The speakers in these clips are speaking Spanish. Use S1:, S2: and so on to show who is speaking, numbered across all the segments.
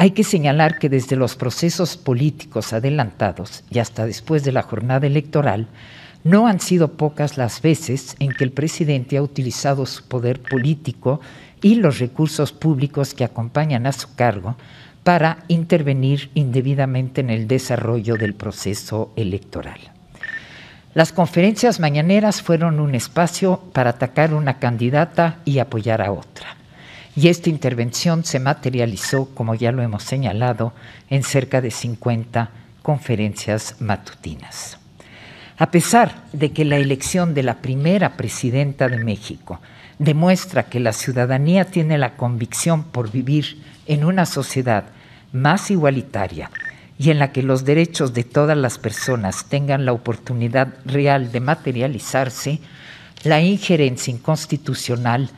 S1: Hay que señalar que desde los procesos políticos adelantados y hasta después de la jornada electoral, no han sido pocas las veces en que el presidente ha utilizado su poder político y los recursos públicos que acompañan a su cargo para intervenir indebidamente en el desarrollo del proceso electoral. Las conferencias mañaneras fueron un espacio para atacar una candidata y apoyar a otra. Y esta intervención se materializó, como ya lo hemos señalado, en cerca de 50 conferencias matutinas. A pesar de que la elección de la primera presidenta de México demuestra que la ciudadanía tiene la convicción por vivir en una sociedad más igualitaria y en la que los derechos de todas las personas tengan la oportunidad real de materializarse, la injerencia inconstitucional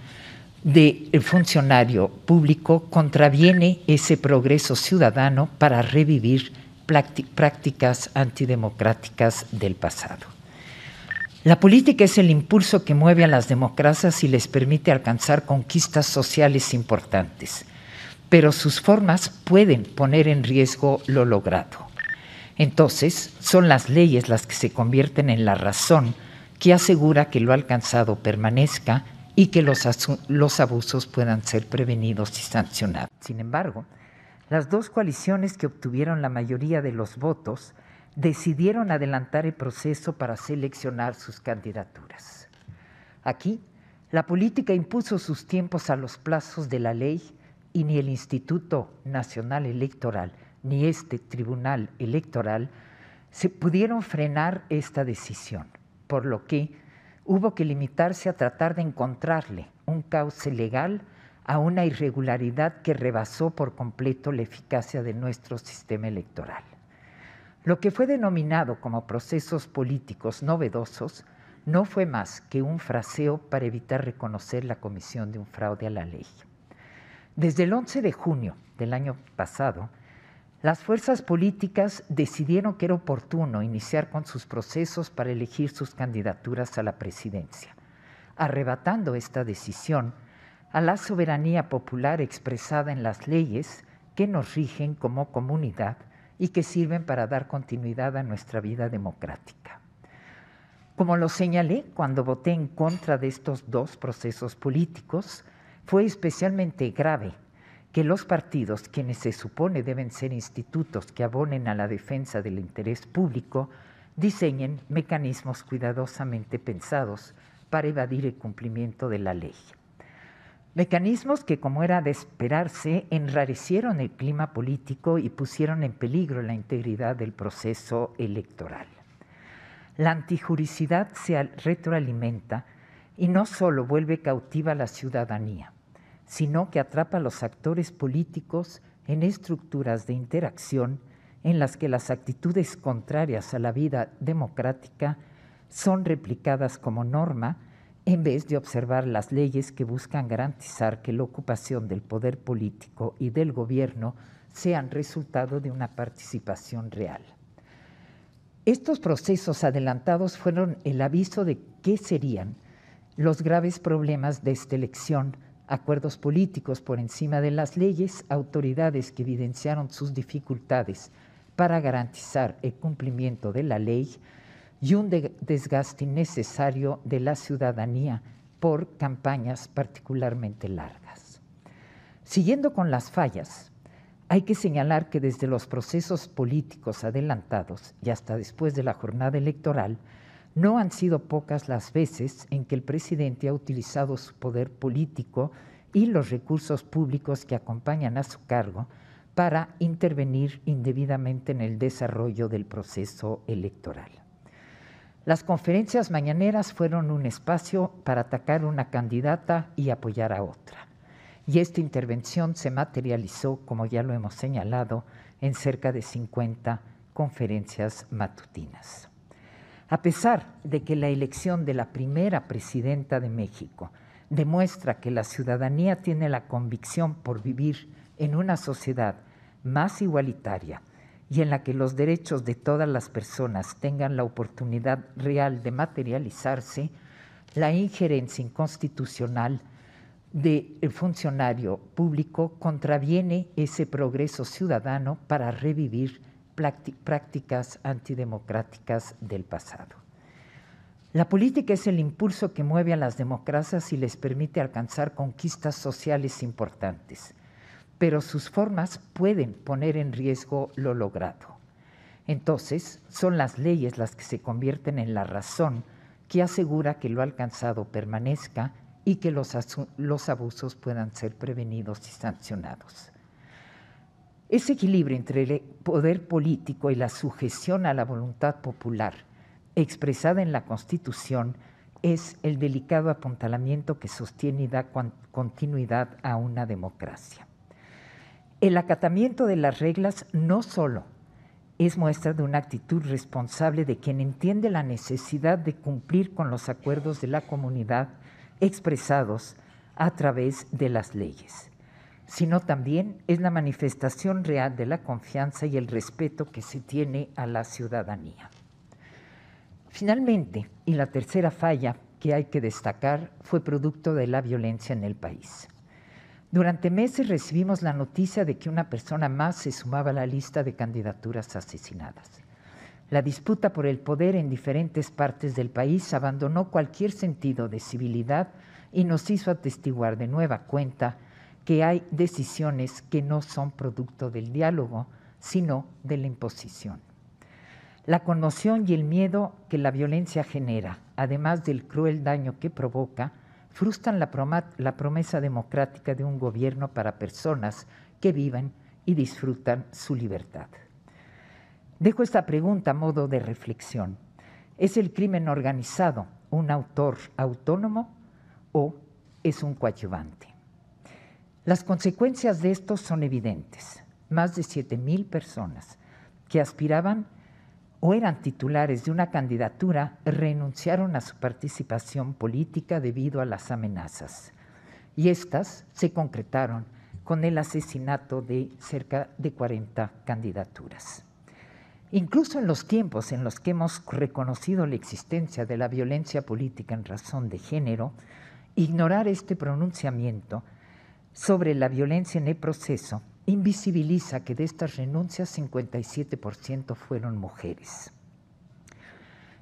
S1: del funcionario público contraviene ese progreso ciudadano para revivir prácticas antidemocráticas del pasado. La política es el impulso que mueve a las democracias y les permite alcanzar conquistas sociales importantes, pero sus formas pueden poner en riesgo lo logrado. Entonces, son las leyes las que se convierten en la razón que asegura que lo alcanzado permanezca y que los, los abusos puedan ser prevenidos y sancionados. Sin embargo, las dos coaliciones que obtuvieron la mayoría de los votos decidieron adelantar el proceso para seleccionar sus candidaturas. Aquí, la política impuso sus tiempos a los plazos de la ley y ni el Instituto Nacional Electoral ni este Tribunal Electoral se pudieron frenar esta decisión, por lo que hubo que limitarse a tratar de encontrarle un cauce legal a una irregularidad que rebasó por completo la eficacia de nuestro sistema electoral. Lo que fue denominado como procesos políticos novedosos no fue más que un fraseo para evitar reconocer la comisión de un fraude a la ley. Desde el 11 de junio del año pasado, las fuerzas políticas decidieron que era oportuno iniciar con sus procesos para elegir sus candidaturas a la presidencia, arrebatando esta decisión a la soberanía popular expresada en las leyes que nos rigen como comunidad y que sirven para dar continuidad a nuestra vida democrática. Como lo señalé cuando voté en contra de estos dos procesos políticos, fue especialmente grave que los partidos, quienes se supone deben ser institutos que abonen a la defensa del interés público, diseñen mecanismos cuidadosamente pensados para evadir el cumplimiento de la ley. Mecanismos que, como era de esperarse, enrarecieron el clima político y pusieron en peligro la integridad del proceso electoral. La antijuricidad se retroalimenta y no solo vuelve cautiva a la ciudadanía, sino que atrapa a los actores políticos en estructuras de interacción en las que las actitudes contrarias a la vida democrática son replicadas como norma en vez de observar las leyes que buscan garantizar que la ocupación del poder político y del gobierno sean resultado de una participación real. Estos procesos adelantados fueron el aviso de qué serían los graves problemas de esta elección, acuerdos políticos por encima de las leyes, autoridades que evidenciaron sus dificultades para garantizar el cumplimiento de la ley, y un desgaste innecesario de la ciudadanía por campañas particularmente largas. Siguiendo con las fallas, hay que señalar que desde los procesos políticos adelantados y hasta después de la jornada electoral, no han sido pocas las veces en que el presidente ha utilizado su poder político y los recursos públicos que acompañan a su cargo para intervenir indebidamente en el desarrollo del proceso electoral. Las conferencias mañaneras fueron un espacio para atacar una candidata y apoyar a otra. Y esta intervención se materializó, como ya lo hemos señalado, en cerca de 50 conferencias matutinas. A pesar de que la elección de la primera presidenta de México demuestra que la ciudadanía tiene la convicción por vivir en una sociedad más igualitaria, y en la que los derechos de todas las personas tengan la oportunidad real de materializarse, la injerencia inconstitucional del funcionario público contraviene ese progreso ciudadano para revivir prácticas antidemocráticas del pasado. La política es el impulso que mueve a las democracias y les permite alcanzar conquistas sociales importantes, pero sus formas pueden poner en riesgo lo logrado. Entonces, son las leyes las que se convierten en la razón que asegura que lo alcanzado permanezca y que los, los abusos puedan ser prevenidos y sancionados. Ese equilibrio entre el poder político y la sujeción a la voluntad popular expresada en la Constitución es el delicado apuntalamiento que sostiene y da continuidad a una democracia. El acatamiento de las reglas no solo es muestra de una actitud responsable de quien entiende la necesidad de cumplir con los acuerdos de la comunidad expresados a través de las leyes, sino también es la manifestación real de la confianza y el respeto que se tiene a la ciudadanía. Finalmente, y la tercera falla que hay que destacar fue producto de la violencia en el país. Durante meses recibimos la noticia de que una persona más se sumaba a la lista de candidaturas asesinadas. La disputa por el poder en diferentes partes del país abandonó cualquier sentido de civilidad y nos hizo atestiguar de nueva cuenta que hay decisiones que no son producto del diálogo, sino de la imposición. La conmoción y el miedo que la violencia genera, además del cruel daño que provoca, frustran la, promesa democrática de un gobierno para personas que vivan y disfrutan su libertad. Dejo esta pregunta a modo de reflexión. ¿Es el crimen organizado un autor autónomo o es un coadyuvante? Las consecuencias de esto son evidentes. Más de 7.000 personas que aspiraban o eran titulares de una candidatura renunciaron a su participación política debido a las amenazas. Y estas se concretaron con el asesinato de cerca de 40 candidaturas. Incluso en los tiempos en los que hemos reconocido la existencia de la violencia política en razón de género, ignorar este pronunciamiento sobre la violencia en el proceso invisibiliza que de estas renuncias 57% fueron mujeres.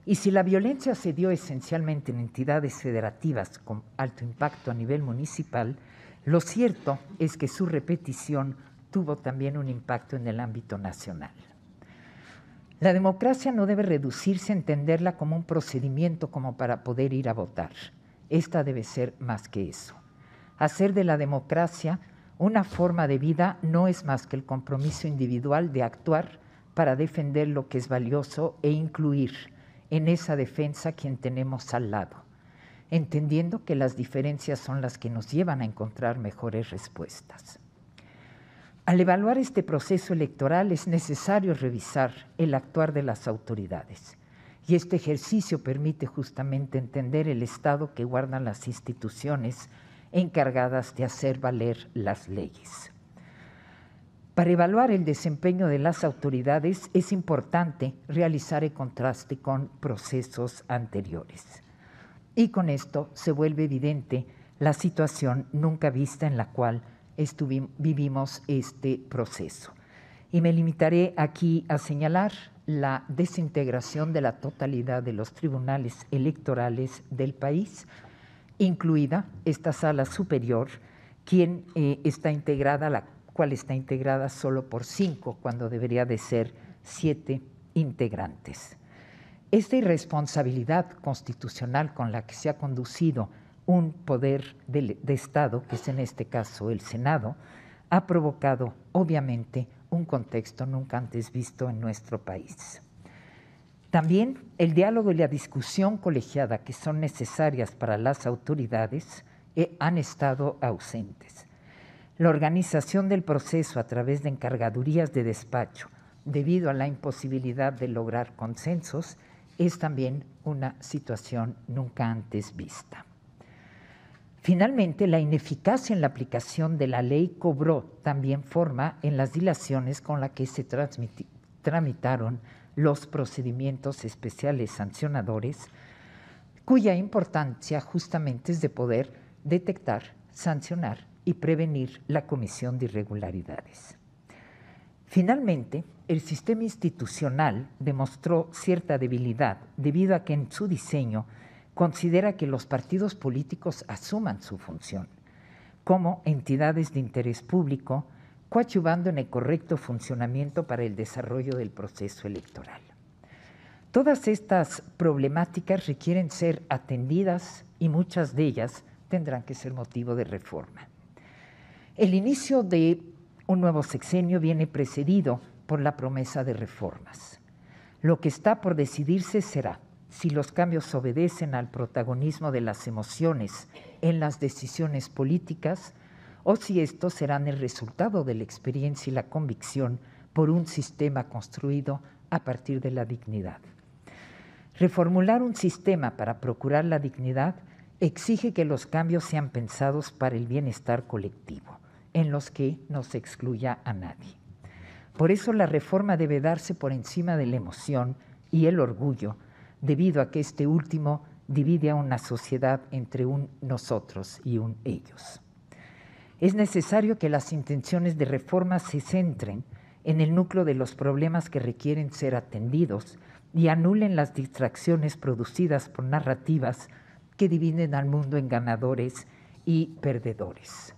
S1: Y si la violencia se dio esencialmente en entidades federativas con alto impacto a nivel municipal, lo cierto es que su repetición tuvo también un impacto en el ámbito nacional. La democracia no debe reducirse a entenderla como un procedimiento como para poder ir a votar. Esta debe ser más que eso. Hacer de la democracia una forma de vida no es más que el compromiso individual de actuar para defender lo que es valioso e incluir en esa defensa quien tenemos al lado, entendiendo que las diferencias son las que nos llevan a encontrar mejores respuestas. Al evaluar este proceso electoral es necesario revisar el actuar de las autoridades y este ejercicio permite justamente entender el estado que guardan las instituciones encargadas de hacer valer las leyes. Para evaluar el desempeño de las autoridades es importante realizar el contraste con procesos anteriores. Y con esto se vuelve evidente la situación nunca vista en la cual vivimos este proceso. Y me limitaré aquí a señalar la desintegración de la totalidad de los tribunales electorales del país, incluida esta sala superior, quien eh, está integrada, la cual está integrada solo por cinco, cuando debería de ser siete integrantes. Esta irresponsabilidad constitucional con la que se ha conducido un poder de, Estado, que es en este caso el Senado, ha provocado obviamente un contexto nunca antes visto en nuestro país. También el diálogo y la discusión colegiada que son necesarias para las autoridades eh, han estado ausentes. La organización del proceso a través de encargadurías de despacho, debido a la imposibilidad de lograr consensos, es también una situación nunca antes vista. Finalmente, la ineficacia en la aplicación de la ley cobró también forma en las dilaciones con las que se tramitaron los procedimientos especiales sancionadores, cuya importancia justamente es de poder detectar sancionar y prevenir la comisión de irregularidades. Finalmente, el sistema institucional demostró cierta debilidad debido a que en su diseño considera que los partidos políticos asuman su función como entidades de interés público, coadyuvando en el correcto funcionamiento para el desarrollo del proceso electoral. Todas estas problemáticas requieren ser atendidas y muchas de ellas tendrán que ser motivo de reforma. El inicio de un nuevo sexenio viene precedido por la promesa de reformas. Lo que está por decidirse será si los cambios obedecen al protagonismo de las emociones en las decisiones políticas o si estos serán el resultado de la experiencia y la convicción por un sistema construido a partir de la dignidad. Reformular un sistema para procurar la dignidad exige que los cambios sean pensados para el bienestar colectivo en los que no se excluya a nadie. Por eso la reforma debe darse por encima de la emoción y el orgullo, debido a que este último divide a una sociedad entre un nosotros y un ellos. Es necesario que las intenciones de reforma se centren en el núcleo de los problemas que requieren ser atendidos y anulen las distracciones producidas por narrativas que dividen al mundo en ganadores y perdedores.